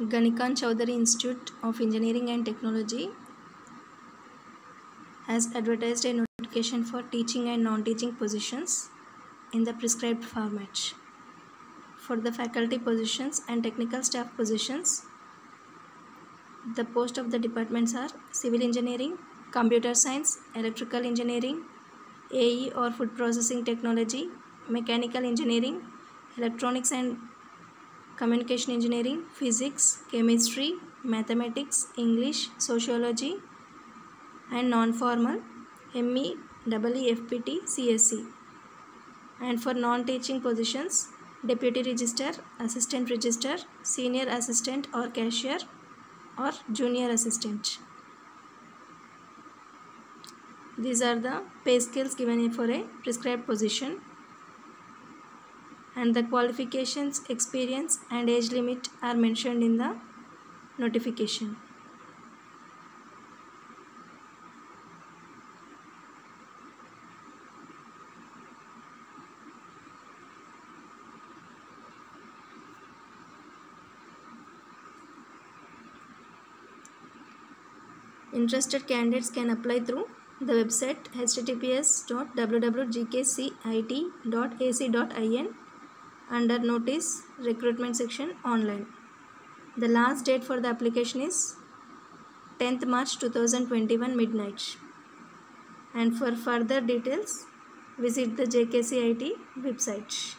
Ghani Khan Choudhury Institute of Engineering and Technology has advertised a notification for teaching and non-teaching positions in the prescribed format. For the faculty positions and technical staff positions, the post of the departments are civil engineering, computer science, electrical engineering, AE or food processing technology, mechanical engineering, electronics and communication engineering, physics, chemistry, mathematics, English, sociology, and non-formal ME, EE, FPT, CSE. And for non-teaching positions, deputy register, assistant register, senior assistant or cashier, or junior assistant. These are the pay scales given for a prescribed position and the qualifications, experience and age limit are mentioned in the notification. Interested candidates can apply through the website https.www.gkcit.ac.in under notice recruitment section online. The last date for the application is 10th March 2021 midnight. And for further details, visit the GKCIT website.